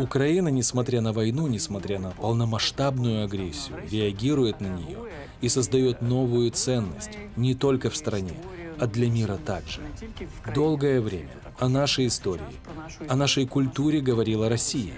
Украина, несмотря на войну, несмотря на полномасштабную агрессию, реагирует на нее и создает новую ценность не только в стране, а для мира также. Долгое время о нашей истории, о нашей культуре говорила Россия.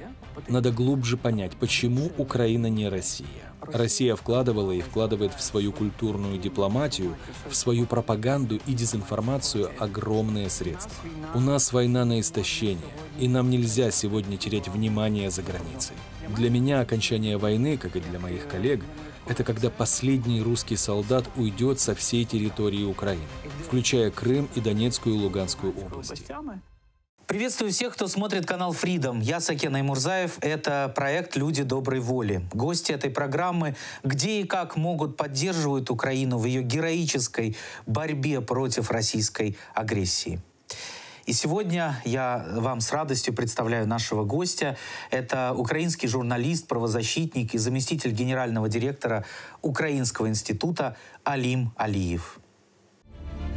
Надо глубже понять, почему Украина не Россия. Россия вкладывала и вкладывает в свою культурную дипломатию, в свою пропаганду и дезинформацию огромные средства. У нас война на истощение, и нам нельзя сегодня терять внимание за границей. Для меня окончание войны, как и для моих коллег, это когда последний русский солдат уйдет со всей территории Украины, включая Крым и Донецкую и Луганскую области. Приветствую всех, кто смотрит канал Freedom. Я Сакен Аймурзаев. Это проект «Люди доброй воли». Гости этой программы, где и как могут поддерживают Украину в ее героической борьбе против российской агрессии. И сегодня я вам с радостью представляю нашего гостя. Это украинский журналист, правозащитник и заместитель генерального директора Украинского института Алим Алиев.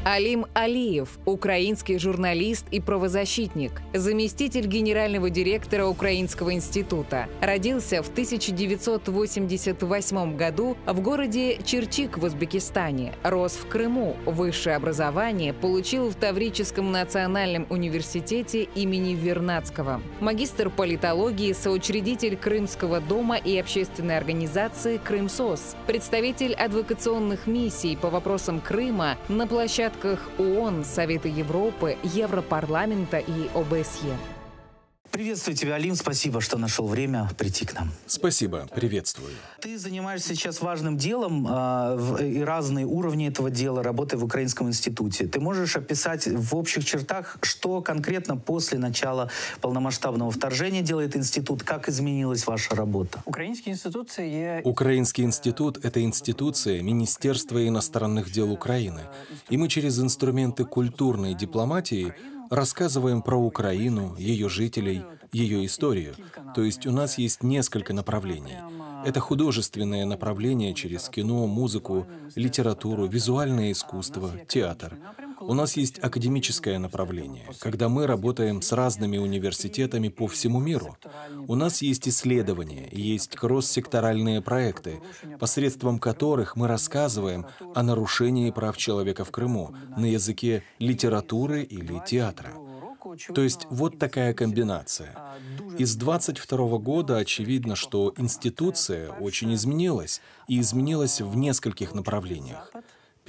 Алим Алиев, украинский журналист и правозащитник, заместитель генерального директора Украинского института. Родился в 1988 году в городе Черчик в Узбекистане. Рос в Крыму. Высшее образование получил в Таврическом национальном университете имени Вернадского. Магистр политологии, соучредитель Крымского дома и общественной организации «Крымсос», представитель адвокационных миссий по вопросам Крыма на площадке площадках ООН, Совета Европы, Европарламента и ОБСЕ. Приветствую тебя, Алим. Спасибо, что нашел время прийти к нам. Спасибо. Приветствую. Ты занимаешься сейчас важным делом э, и разные уровни этого дела, работая в Украинском институте. Ты можешь описать в общих чертах, что конкретно после начала полномасштабного вторжения делает институт, как изменилась ваша работа? Украинский институт – Украинский институт – это институция Министерства иностранных дел Украины. И мы через инструменты культурной дипломатии рассказываем про Украину, ее жителей, ее историю. То есть у нас есть несколько направлений. Это художественное направление через кино, музыку, литературу, визуальное искусство, театр. У нас есть академическое направление, когда мы работаем с разными университетами по всему миру. У нас есть исследования, есть кросс-секторальные проекты, посредством которых мы рассказываем о нарушении прав человека в Крыму на языке литературы или театра. То есть вот такая комбинация. Из 22 года очевидно, что институция очень изменилась, и изменилась в нескольких направлениях.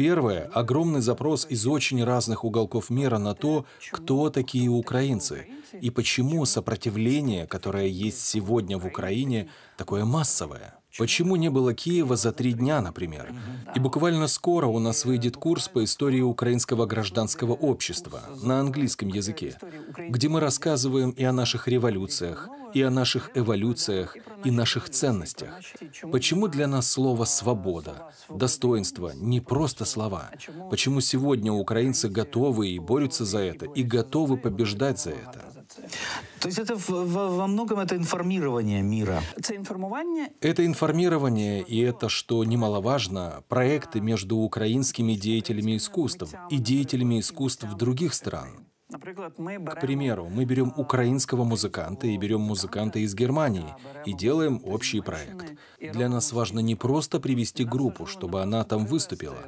Первое — огромный запрос из очень разных уголков мира на то, кто такие украинцы и почему сопротивление, которое есть сегодня в Украине, такое массовое. Почему не было Киева за три дня, например? И буквально скоро у нас выйдет курс по истории украинского гражданского общества на английском языке, где мы рассказываем и о наших революциях, и о наших эволюциях, и наших ценностях. Почему для нас слово «свобода», «достоинство» не просто слова? Почему сегодня украинцы готовы и борются за это, и готовы побеждать за это? То есть это во многом это информирование мира. Это информирование, и это, что немаловажно, проекты между украинскими деятелями искусств и деятелями искусств других стран. К примеру, мы берем украинского музыканта и берем музыканта из Германии и делаем общий проект. Для нас важно не просто привести группу, чтобы она там выступила,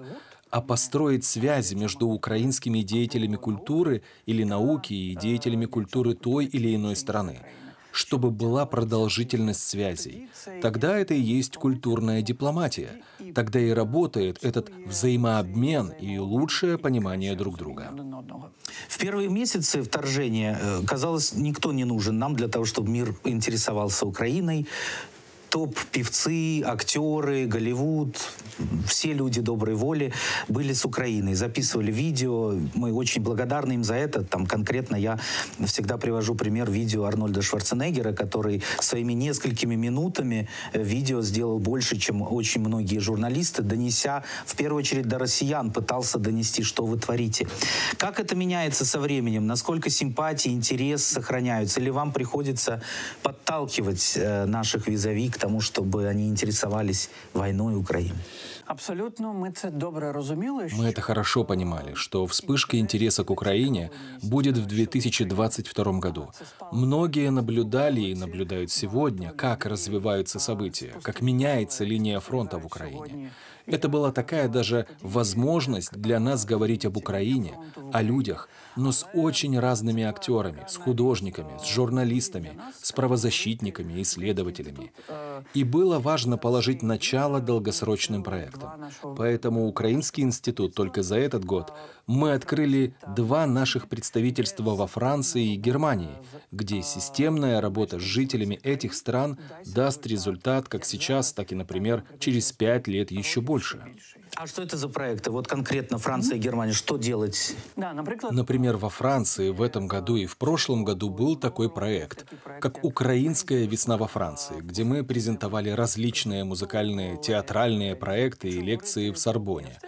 а построить связи между украинскими деятелями культуры или науки и деятелями культуры той или иной страны, чтобы была продолжительность связей. Тогда это и есть культурная дипломатия. Тогда и работает этот взаимообмен и лучшее понимание друг друга. В первые месяцы вторжения, э, казалось, никто не нужен нам для того, чтобы мир интересовался Украиной топ-певцы, актеры, Голливуд, все люди доброй воли были с Украиной, записывали видео. Мы очень благодарны им за это. Там конкретно я всегда привожу пример видео Арнольда Шварценеггера, который своими несколькими минутами э, видео сделал больше, чем очень многие журналисты, донеся, в первую очередь, до россиян, пытался донести, что вы творите. Как это меняется со временем? Насколько симпатии, интерес сохраняются? Или вам приходится подталкивать э, наших визави к тому, чтобы они интересовались войной Украины. Абсолютно мы это добро разумели. Мы это хорошо понимали, что вспышка интереса к Украине будет в 2022 году. Многие наблюдали и наблюдают сегодня, как развиваются события, как меняется линия фронта в Украине. Это была такая даже возможность для нас говорить об Украине, о людях, но с очень разными актерами, с художниками, с журналистами, с правозащитниками, исследователями. И было важно положить начало долгосрочным проектам. Поэтому Украинский институт только за этот год мы открыли два наших представительства во Франции и Германии, где системная работа с жителями этих стран даст результат как сейчас, так и, например, через пять лет еще больше. А что это за проекты? Вот конкретно Франция и Германия, что делать? Например, во Франции в этом году и в прошлом году был такой проект, как «Украинская весна во Франции», где мы презентовали различные музыкальные, театральные проекты и лекции в Сорбоне.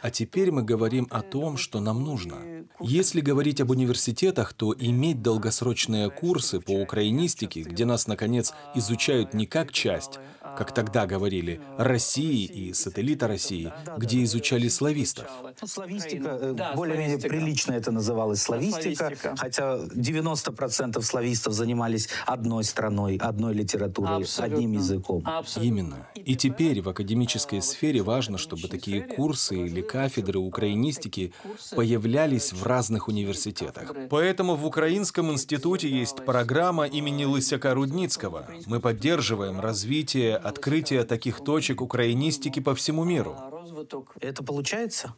А теперь мы говорим о том, что нам нужно. Если говорить об университетах, то иметь долгосрочные курсы по украинистике, где нас, наконец, изучают не как часть, как тогда говорили, России и сателлита России, где изучали славистов. Славистика, э, более-менее прилично это называлось славистика, хотя 90% славистов занимались одной страной, одной литературой, одним языком. Именно. И теперь в академической сфере важно, чтобы такие курсы или кафедры украинистики появлялись в разных университетах. Поэтому в Украинском институте есть программа имени Лысяка Рудницкого. Мы поддерживаем развитие открытия таких точек украинистики по всему миру. Это получается?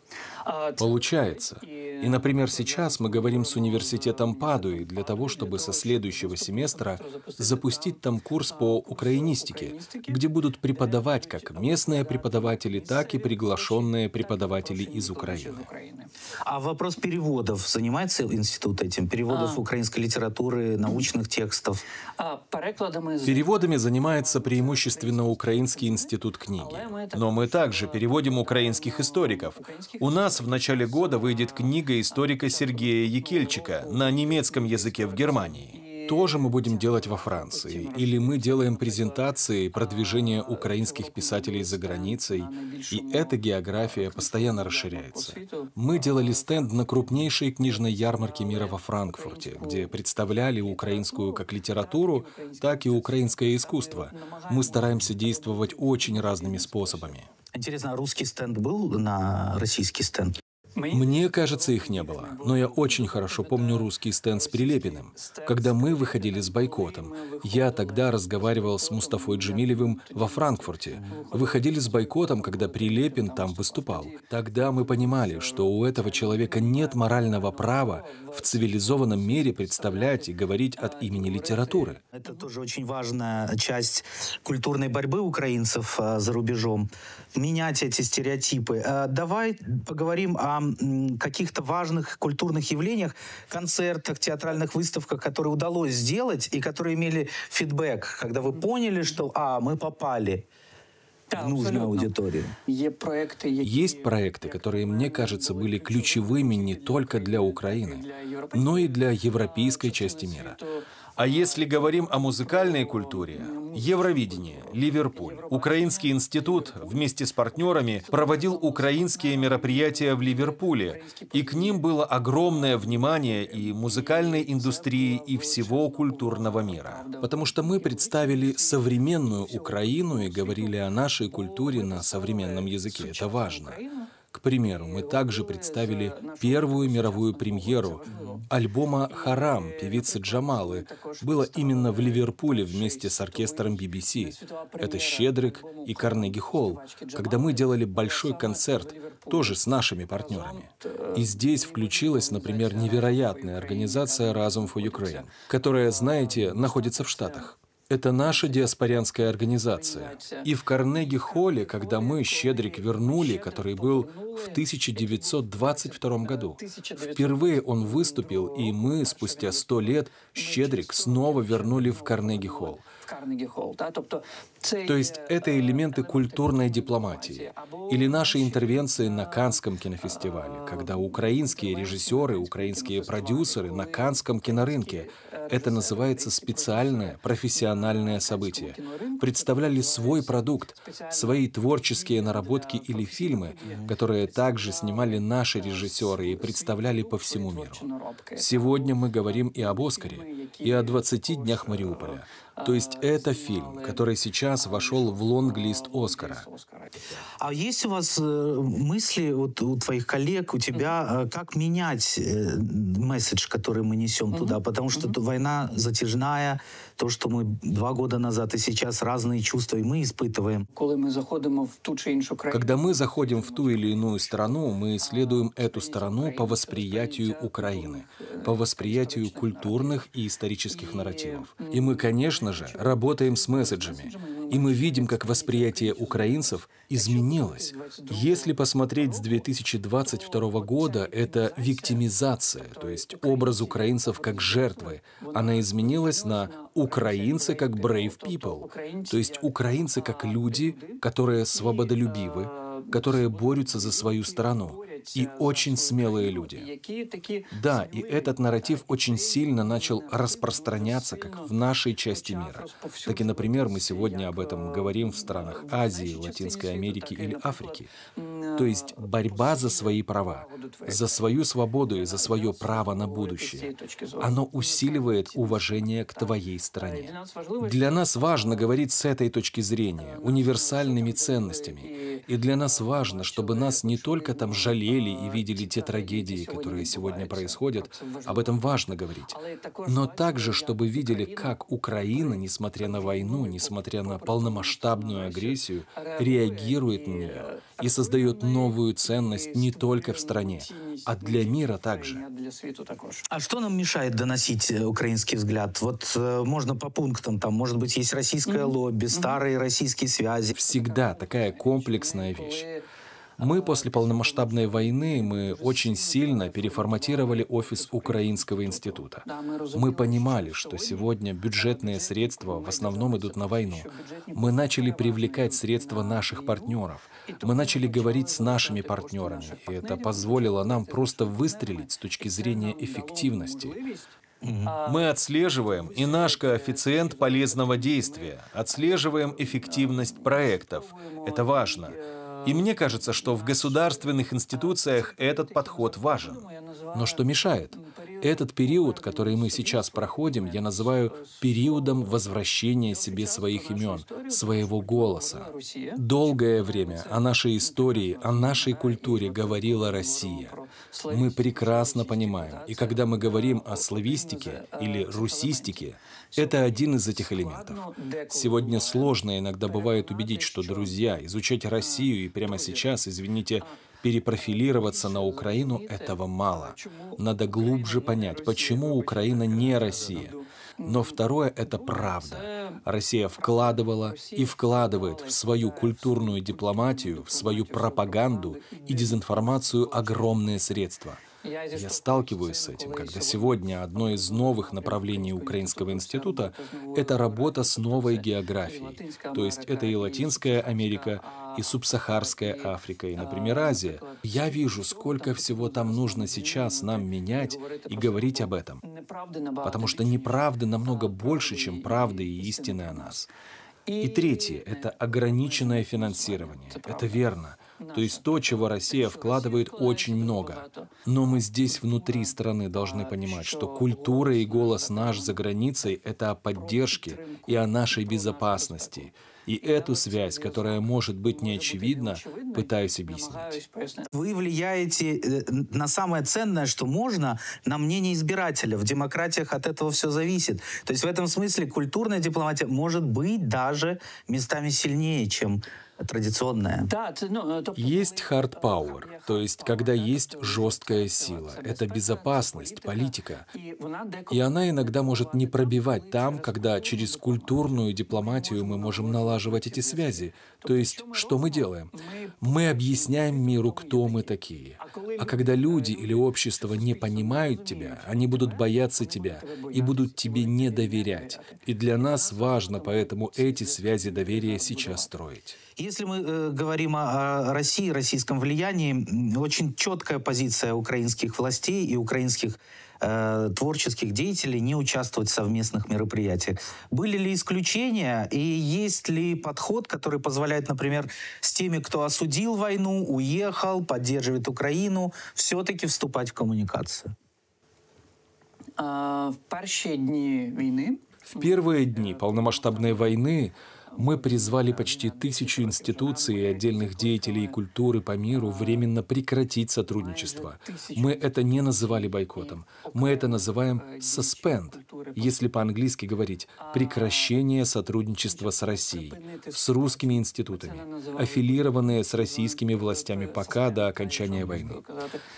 Получается. И, например, сейчас мы говорим с университетом Падуи для того, чтобы со следующего семестра запустить там курс по украинистике, где будут преподавать как местные преподаватели, так и приглашенные преподаватели из Украины. А вопрос переводов занимается институт этим? Переводов а. украинской литературы, научных текстов? А, Переводами занимается преимущественно Украинский институт книги. Но мы также переводим украинских историков. У нас в начале года выйдет книга историка Сергея Екельчика на немецком языке в Германии тоже мы будем делать во Франции. Или мы делаем презентации продвижения украинских писателей за границей, и эта география постоянно расширяется. Мы делали стенд на крупнейшей книжной ярмарке мира во Франкфурте, где представляли украинскую как литературу, так и украинское искусство. Мы стараемся действовать очень разными способами. Интересно, русский стенд был на российский стенд? Мне кажется, их не было. Но я очень хорошо помню русский стенд с Прилепиным. Когда мы выходили с бойкотом, я тогда разговаривал с Мустафой Джемилевым во Франкфурте. Выходили с бойкотом, когда Прилепин там выступал. Тогда мы понимали, что у этого человека нет морального права в цивилизованном мире представлять и говорить от имени литературы. Это тоже очень важная часть культурной борьбы украинцев а, за рубежом. Менять эти стереотипы. А, давай поговорим о каких-то важных культурных явлениях, концертах, театральных выставках, которые удалось сделать и которые имели фидбэк, когда вы поняли, что «а, мы попали» в нужную аудиторию. Есть проекты, которые, мне кажется, были ключевыми не только для Украины, но и для европейской части мира. А если говорим о музыкальной культуре, Евровидение, Ливерпуль. Украинский институт вместе с партнерами проводил украинские мероприятия в Ливерпуле, и к ним было огромное внимание и музыкальной индустрии, и всего культурного мира. Потому что мы представили современную Украину и говорили о нашей культуре на современном языке. Это важно. К примеру, мы также представили первую мировую премьеру альбома «Харам» певицы Джамалы. Было именно в Ливерпуле вместе с оркестром BBC. Это «Щедрик» и «Карнеги Холл», когда мы делали большой концерт, тоже с нашими партнерами. И здесь включилась, например, невероятная организация «Разум for Ukraine», которая, знаете, находится в Штатах. Это наша диаспорянская организация. И в Карнеги-холле, когда мы «Щедрик» вернули, который был в 1922 году, впервые он выступил, и мы спустя сто лет «Щедрик» снова вернули в Карнеги-холл. То есть это элементы культурной дипломатии или наши интервенции на Канском кинофестивале, когда украинские режиссеры, украинские продюсеры на Канском кинорынке это называется специальное профессиональное событие. Представляли свой продукт, свои творческие наработки или фильмы, которые также снимали наши режиссеры и представляли по всему миру. Сегодня мы говорим и об Оскаре, и о 20 днях Мариуполя. То есть это фильм, который сейчас вошел в лонг-лист Оскара. А есть у вас э, мысли вот, у твоих коллег, у тебя, э, как менять э, месседж, который мы несем туда? Потому что война затяжная, то, что мы два года назад и сейчас разные чувства и мы испытываем. Когда мы заходим в ту чи іншу країну, когда мы заходим в ту или иную страну, мы исследуем эту страну по восприятию Украины, по восприятию культурных и исторических нарративов. И мы, конечно же, работаем с месседжами. И мы видим, как восприятие украинцев изменилось. Если посмотреть с 2022 года, это виктимизация, то есть образ украинцев как жертвы. Она изменилась на украинцы как brave people, то есть украинцы как люди, которые свободолюбивы, которые борются за свою страну и очень смелые люди. Да, и этот нарратив очень сильно начал распространяться как в нашей части мира. Так и, например, мы сегодня об этом говорим в странах Азии, Латинской Америки или Африки. То есть борьба за свои права, за свою свободу и за свое право на будущее, оно усиливает уважение к твоей стране. Для нас важно говорить с этой точки зрения, универсальными ценностями. И для нас важно, чтобы нас не только там жалели, жалели и видели те трагедии, которые сегодня происходят, об этом важно говорить. Но также, чтобы видели, как Украина, несмотря на войну, несмотря на полномасштабную агрессию, реагирует на нее и создает новую ценность не только в стране, а для мира также. А что нам мешает доносить э, украинский взгляд? Вот э, можно по пунктам, там, может быть, есть российское лобби, старые российские связи. Всегда такая комплексная вещь. Мы после полномасштабной войны мы очень сильно переформатировали офис Украинского института. Мы понимали, что сегодня бюджетные средства в основном идут на войну. Мы начали привлекать средства наших партнеров. Мы начали говорить с нашими партнерами, и это позволило нам просто выстрелить с точки зрения эффективности. Мы отслеживаем и наш коэффициент полезного действия, отслеживаем эффективность проектов. Это важно. И мне кажется, что в государственных институциях этот подход важен. Но что мешает? Этот период, который мы сейчас проходим, я называю периодом возвращения себе своих имен, своего голоса. Долгое время о нашей истории, о нашей культуре говорила Россия. Мы прекрасно понимаем, и когда мы говорим о славистике или русистике, это один из этих элементов. Сегодня сложно иногда бывает убедить, что, друзья, изучать Россию и прямо сейчас, извините, перепрофилироваться на Украину этого мало. Надо глубже понять, почему Украина не Россия. Но второе — это правда. Россия вкладывала и вкладывает в свою культурную дипломатию, в свою пропаганду и дезинформацию огромные средства — я сталкиваюсь с этим, когда сегодня одно из новых направлений Украинского института — это работа с новой географией. То есть это и Латинская Америка, и Субсахарская Африка, и, например, Азия. Я вижу, сколько всего там нужно сейчас нам менять и говорить об этом. Потому что неправды намного больше, чем правды и истины о нас. И третье — это ограниченное финансирование. Это верно. То есть то, чего Россия вкладывает очень много. Но мы здесь внутри страны должны понимать, что культура и голос наш за границей — это о поддержке и о нашей безопасности. И эту связь, которая может быть неочевидна, пытаюсь объяснить. Вы влияете э, на самое ценное, что можно, на мнение избирателя. В демократиях от этого все зависит. То есть в этом смысле культурная дипломатия может быть даже местами сильнее, чем традиционная. Ну, есть hard power, то есть когда есть жесткая сила. Это безопасность, политика. И она иногда может не пробивать там, когда через культурную дипломатию мы можем налаживать эти связи. То есть, что мы делаем? Мы объясняем миру, кто мы такие. А когда люди или общество не понимают тебя, они будут бояться тебя и будут тебе не доверять. И для нас важно поэтому эти связи доверия сейчас строить. Если мы э, говорим о, о России, российском влиянии, очень четкая позиция украинских властей и украинских э, творческих деятелей не участвовать в совместных мероприятиях. Были ли исключения и есть ли подход, который позволяет, например, с теми, кто осудил войну, уехал, поддерживает Украину, все-таки вступать в коммуникацию? А, в первые дни войны в первые дни полномасштабной войны мы призвали почти тысячу институций и отдельных деятелей культуры по миру временно прекратить сотрудничество. Мы это не называли бойкотом. Мы это называем suspend, если по-английски говорить прекращение сотрудничества с Россией, с русскими институтами, аффилированные с российскими властями пока до окончания войны.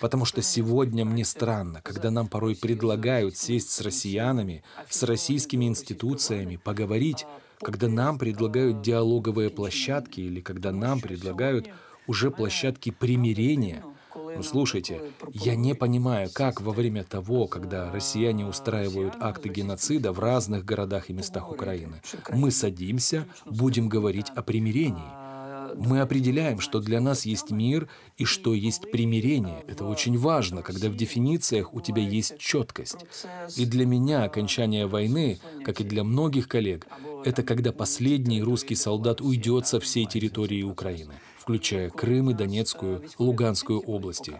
Потому что сегодня мне странно, когда нам порой предлагают сесть с россиянами, с российскими институциями, поговорить, когда нам предлагают диалоговые площадки или когда нам предлагают уже площадки примирения. Ну, слушайте, я не понимаю, как во время того, когда россияне устраивают акты геноцида в разных городах и местах Украины, мы садимся, будем говорить о примирении. Мы определяем, что для нас есть мир и что есть примирение. Это очень важно, когда в дефинициях у тебя есть четкость. И для меня окончание войны, как и для многих коллег, это когда последний русский солдат уйдет со всей территории Украины, включая Крым и Донецкую, Луганскую области.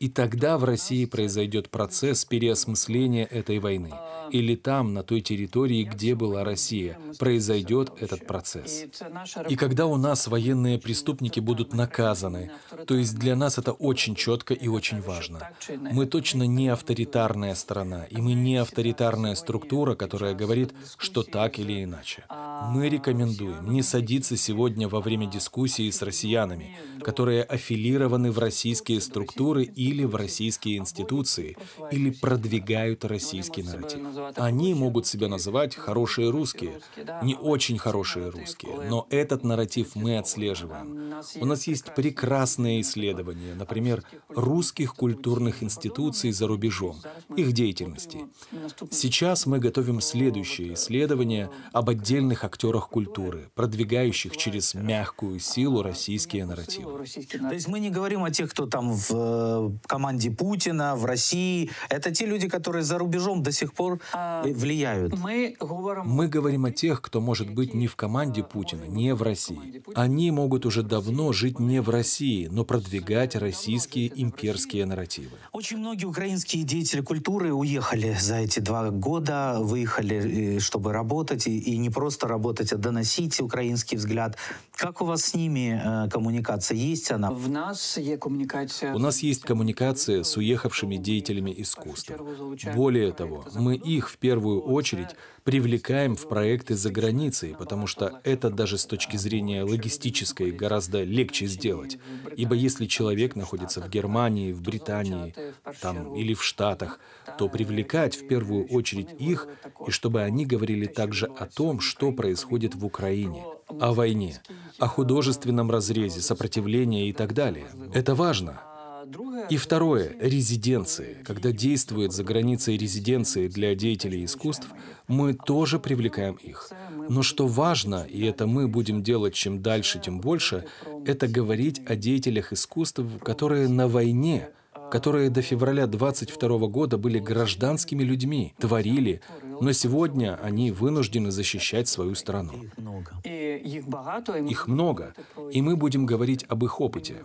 И тогда в России произойдет процесс переосмысления этой войны. Или там, на той территории, где была Россия, произойдет этот процесс. И когда у нас военные преступники будут наказаны, то есть для нас это очень четко и очень важно. Мы точно не авторитарная страна, и мы не авторитарная структура, которая говорит, что так или иначе. Мы рекомендуем не садиться сегодня во время дискуссии с россиянами, которые аффилированы в российские структуры или в российские институции, или продвигают российский нарратив. Они могут себя называть «хорошие русские», не очень хорошие русские, но этот нарратив мы отслеживаем. У нас есть прекрасные исследования, например, русских культурных институций за рубежом, их деятельности. Сейчас мы готовим следующее исследование об отдельных актерах культуры, продвигающих через мягкую силу российские нарративы. То есть мы не говорим о тех, кто там в э, команде Путина, в России. Это те люди, которые за рубежом до сих пор а, влияют. Мы говорим о тех, кто может быть не в команде Путина, не в России. Они могут уже давно жить не в России, но продвигать российские имперские нарративы. Очень многие украинские деятели культуры уехали за эти два года, выехали, э, чтобы работать, и, не просто работать, а доносить украинский взгляд. Как у вас с ними э, коммуникация? Есть она? В нас есть коммуникация. У нас есть коммуникация с уехавшими деятелями искусства. Более того, мы их в первую очередь привлекаем в проекты за границей, потому что это даже с точки зрения логистической гораздо легче сделать. Ибо если человек находится в Германии, в Британии там, или в Штатах, то привлекать в первую очередь их, и чтобы они говорили также о том, что происходит в Украине, о войне, о художественном разрезе, сопротивлении и так далее. Это важно. И второе — резиденции. Когда действует за границей резиденции для деятелей искусств, мы тоже привлекаем их. Но что важно, и это мы будем делать чем дальше, тем больше, это говорить о деятелях искусств, которые на войне, которые до февраля 22 года были гражданскими людьми, творили, но сегодня они вынуждены защищать свою страну. Их много, и мы будем говорить об их опыте.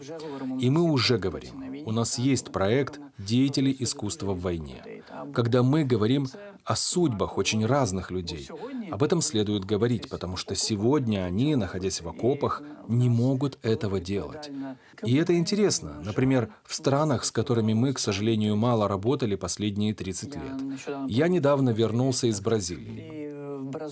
И мы уже говорим. У нас есть проект «Деятели искусства в войне». Когда мы говорим о судьбах очень разных людей, об этом следует говорить, потому что сегодня они, находясь в окопах, не могут этого делать. И это интересно. Например, в странах, с которыми мы, к сожалению, мало работали последние 30 лет. Я недавно вернулся из Бразилии.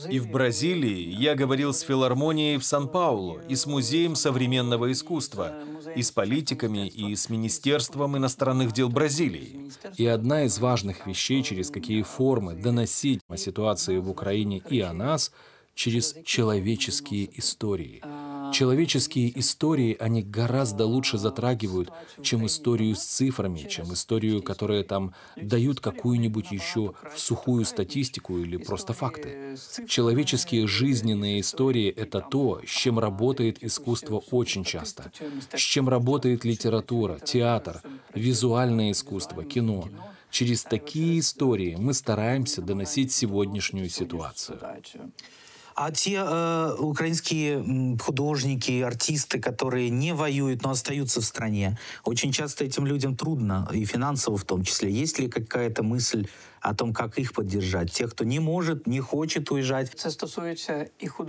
И в Бразилии я говорил с филармонией в Сан-Паулу и с Музеем современного искусства, и с политиками, и с Министерством иностранных дел Бразилии. И одна из важных вещей, через какие формы доносить о ситуации в Украине и о нас, через человеческие истории – Человеческие истории, они гораздо лучше затрагивают, чем историю с цифрами, чем историю, которая там дают какую-нибудь еще сухую статистику или просто факты. Человеческие жизненные истории — это то, с чем работает искусство очень часто, с чем работает литература, театр, визуальное искусство, кино. Через такие истории мы стараемся доносить сегодняшнюю ситуацию. А те э, украинские художники, артисты, которые не воюют, но остаются в стране, очень часто этим людям трудно, и финансово в том числе. Есть ли какая-то мысль о том, как их поддержать. Тех, кто не может, не хочет уезжать.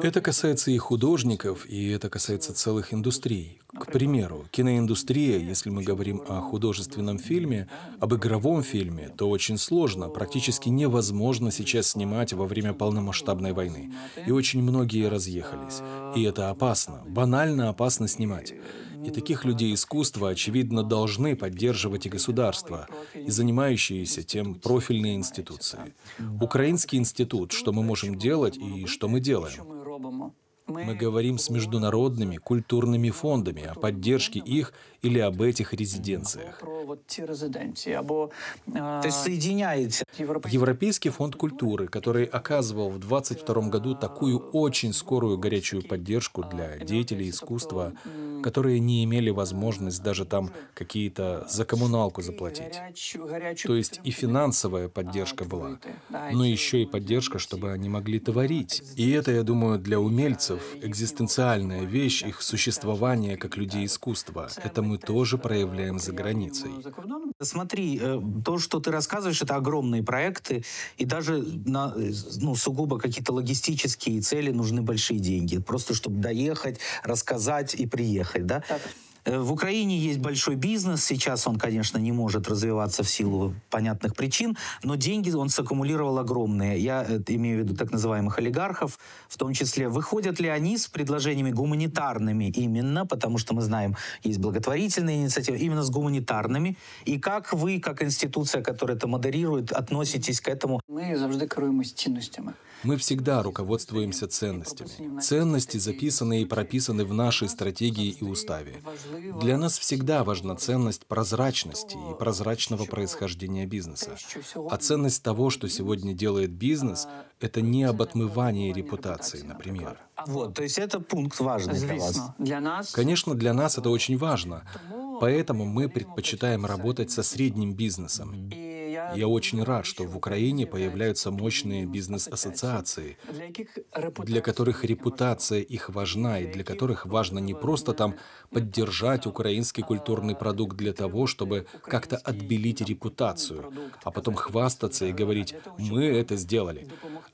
Это касается и художников, и это касается целых индустрий. К примеру, киноиндустрия, если мы говорим о художественном фильме, об игровом фильме, то очень сложно, практически невозможно сейчас снимать во время полномасштабной войны. И очень многие разъехались. И это опасно, банально опасно снимать. И таких людей искусства, очевидно, должны поддерживать и государство, и занимающиеся тем профильные институции. Украинский институт, что мы можем делать и что мы делаем. Мы говорим с международными культурными фондами о поддержке их или об этих резиденциях. То есть. Европейский фонд культуры, который оказывал в 2022 году такую очень скорую горячую поддержку для деятелей искусства, которые не имели возможность даже там какие-то за коммуналку заплатить. То есть и финансовая поддержка была, но еще и поддержка, чтобы они могли творить. И это, я думаю, для умельцев экзистенциальная вещь их существования как людей искусства. Это мы тоже проявляем за границей. Смотри, э, то, что ты рассказываешь, это огромные проекты, и даже на ну, сугубо какие-то логистические цели нужны большие деньги. Просто чтобы доехать, рассказать и приехать. Да? Э, в Украине есть большой бизнес. Сейчас он, конечно, не может развиваться в силу понятных причин, но деньги он саккумулировал огромные. Я э, имею в виду так называемых олигархов, в том числе. Выходят ли они с предложениями гуманитарными именно, потому что мы знаем, есть благотворительные инициативы, именно с гуманитарными. И как вы, как институция, которая это модерирует, относитесь к этому? Мы завжди керуємось цінностями. Мы всегда руководствуемся ценностями. Ценности записаны и прописаны в нашей стратегии и уставе. Для нас всегда важна ценность прозрачности и прозрачного происхождения бизнеса. А ценность того, что сегодня делает бизнес, это не об отмывании репутации, например. Вот, то есть это пункт важный для вас. Конечно, для нас это очень важно. Поэтому мы предпочитаем работать со средним бизнесом. Я очень рад, что в Украине появляются мощные бизнес-ассоциации, для которых репутация их важна, и для которых важно не просто там поддержать украинский культурный продукт для того, чтобы как-то отбелить репутацию, а потом хвастаться и говорить «мы это сделали»,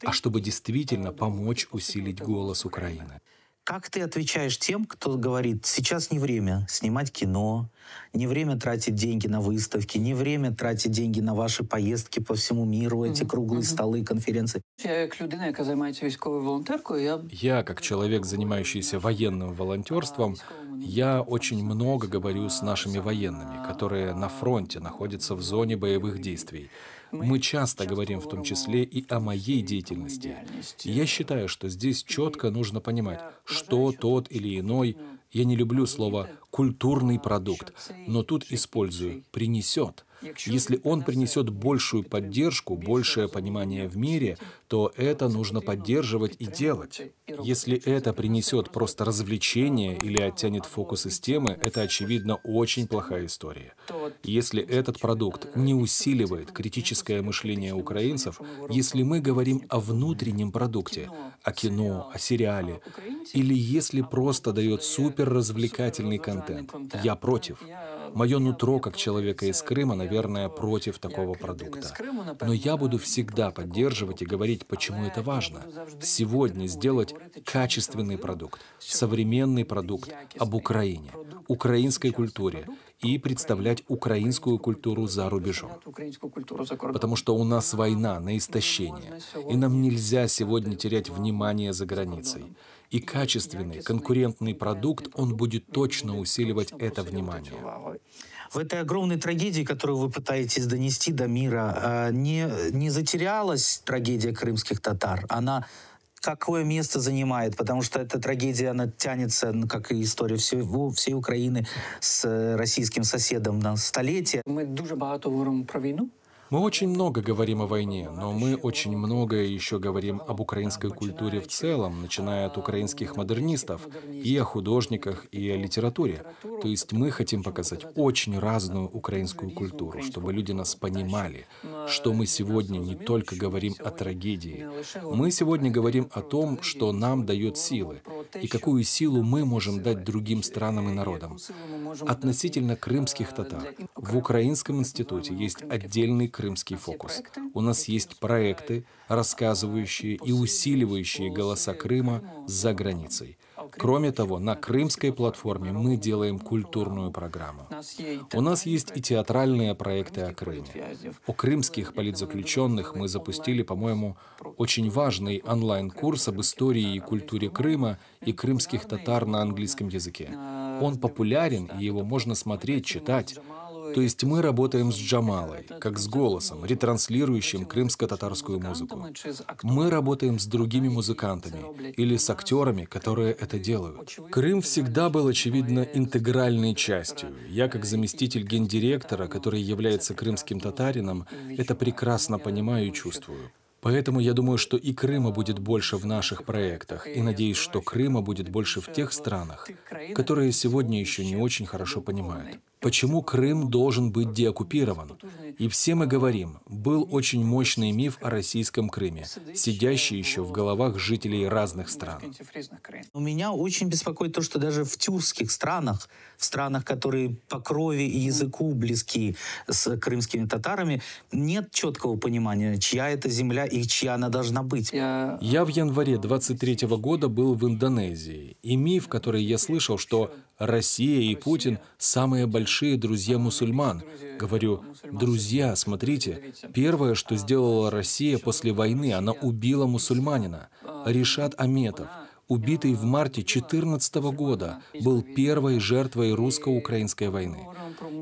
а чтобы действительно помочь усилить голос Украины. Как ты отвечаешь тем, кто говорит, сейчас не время снимать кино, не время тратить деньги на выставки, не время тратить деньги на ваши поездки по всему миру, эти круглые столы, конференции? Я как людина, яка займається військовою волонтеркою, я... Я, как человек, занимающийся военным волонтерством, я очень много говорю с нашими военными, которые на фронте находятся в зоне боевых действий. Мы часто говорим в том числе и о моей деятельности. я считаю, что здесь четко нужно понимать, что тот или иной, я не люблю слово «культурный продукт», но тут использую «принесет». Если он принесет большую поддержку, большее понимание в мире, то это нужно поддерживать и делать. Если это принесет просто развлечение или оттянет фокус из темы, это, очевидно, очень плохая история. Если этот продукт не усиливает критическое мышление украинцев, если мы говорим о внутреннем продукте, о кино, о сериале, или если просто дает супер развлекательный контент, контент. Я против. Мое нутро, как человека из Крыма, наверное, против такого продукта. Но я буду всегда поддерживать и говорить, почему это важно. Сегодня сделать качественный продукт, современный продукт об Украине, украинской культуре и представлять украинскую культуру за рубежом. Потому что у нас война на истощение, и нам нельзя сегодня терять внимание за границей. И качественный, конкурентный продукт, он будет точно усиливать это внимание. В этой огромной трагедии, которую вы пытаетесь донести до мира, а, не, не затерялась трагедия крымских татар. Она какое место занимает, потому что эта трагедия, она тянется, ну, как и история всего, всей Украины с э, российским соседом на столетие. Мы дуже багато говоримо про війну. Мы очень много говорим о войне, но мы очень много еще говорим об украинской культуре в целом, начиная от украинских модернистов, и о художниках, и о литературе. То есть мы хотим показать очень разную украинскую культуру, чтобы люди нас понимали, что мы сегодня не только говорим о трагедии, мы сегодня говорим о том, что нам дает силы, и какую силу мы можем дать другим странам и народам. Относительно крымских татар, в Украинском институте есть отдельный крымский фокус. У нас есть проекты, рассказывающие и усиливающие голоса Крыма за границей. Кроме того, на крымской платформе мы делаем культурную программу. У нас есть и театральные проекты о Крыме. У крымских политзаключенных мы запустили, по-моему, очень важный онлайн-курс об истории и культуре Крыма и крымских татар на английском языке. Он популярен, и его можно смотреть, читать. То есть мы работаем с Джамалой, как с голосом, ретранслирующим крымско-татарскую музыку. Мы работаем с другими музыкантами или с актерами, которые это делают. Крым всегда был, очевидно, интегральной частью. Я, как заместитель гендиректора, который является крымским татарином, это прекрасно понимаю и чувствую. Поэтому я думаю, что и Крыма будет больше в наших проектах, и надеюсь, что Крыма будет больше в тех странах, которые сегодня еще не очень хорошо понимают почему Крым должен быть деоккупирован. И все мы говорим, был очень мощный миф о российском Крыме, сидящий еще в головах жителей разных стран. У меня очень беспокоит то, что даже в тюркских странах, в странах, которые по крови и языку близки с крымскими татарами, нет четкого понимания, чья это земля и чья она должна быть. Я в январе 23 года был в Индонезии, и миф, который я слышал, что Россия и Путин – самые большие друзья мусульман. Говорю, друзья, смотрите, первое, что сделала Россия после войны, она убила мусульманина. Ришат Аметов, убитый в марте 2014 года, был первой жертвой русско-украинской войны.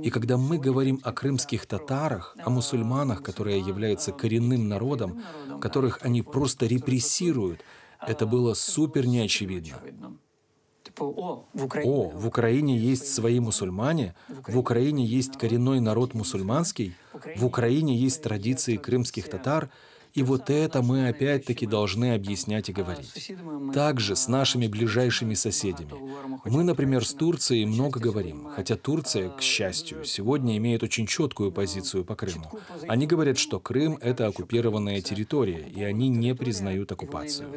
И когда мы говорим о крымских татарах, о мусульманах, которые являются коренным народом, которых они просто репрессируют, это было супер неочевидно. О, в Украине, О, в Украине есть свои мусульмане, в Украине есть коренной народ мусульманский, в Украине есть традиции крымских татар, и вот это мы опять-таки должны объяснять и говорить. Также с нашими ближайшими соседями. Мы, например, с Турцией много говорим, хотя Турция, к счастью, сегодня имеет очень четкую позицию по Крыму. Они говорят, что Крым — это оккупированная территория, и они не признают оккупацию.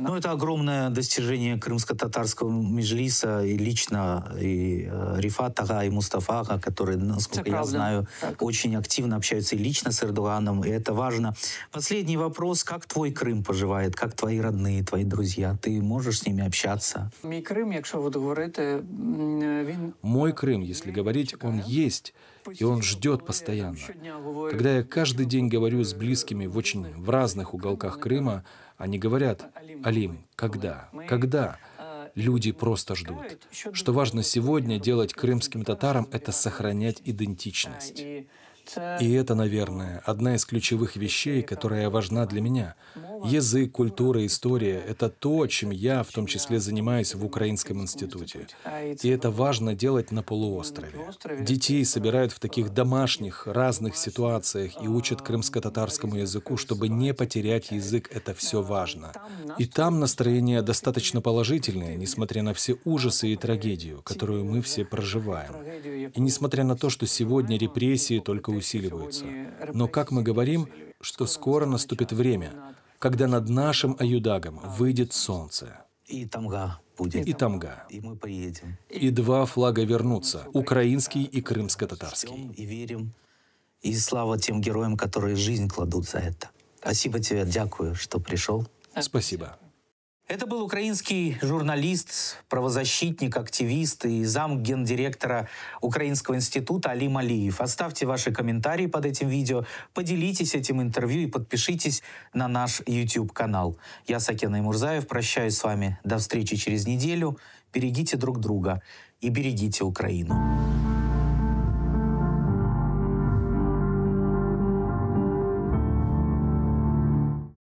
Ну, это огромное достижение крымско-татарского межлиса и лично и э, Рифат Ага и Мустафа Ага, которые, насколько я знаю, очень активно общаются и лично с Эрдоганом, и это важно. Последний вопрос. Как твой Крым поживает? Как твои родные, твои друзья? Ты можешь с ними общаться? Мой Крым, якщо говорите, він... Мой Крым, если говорить, он есть, и он ждет постоянно. Когда я каждый день говорю с близкими в очень в разных уголках Крыма, они говорят, Алим, когда? Когда? Люди просто ждут. Что важно сегодня делать крымским татарам, это сохранять идентичность. И это, наверное, одна из ключевых вещей, которая важна для меня. Язык, культура, история — это то, чем я в том числе занимаюсь в Украинском институте. И это важно делать на полуострове. Детей собирают в таких домашних, разных ситуациях и учат крымско-татарскому языку, чтобы не потерять язык, это все важно. И там настроение достаточно положительное, несмотря на все ужасы и трагедию, которую мы все проживаем. И несмотря на то, что сегодня репрессии только усиливаются. Но, как мы говорим, что скоро наступит время, когда над нашим Аюдагом выйдет солнце. И Тамга будет. И тамга. И мы приедем. И два флага вернутся — украинский и крымско-татарский. И верим. И слава тем героям, которые жизнь кладут за это. Спасибо тебе, дякую, что пришел. Спасибо. Это был украинский журналист, правозащитник, активист и зам гендиректора Украинского института Али Малиев. Оставьте ваши комментарии под этим видео, поделитесь этим интервью и подпишитесь на наш YouTube-канал. Я Сакен Аймурзаев, прощаюсь с вами. До встречи через неделю. Берегите друг друга и берегите Украину.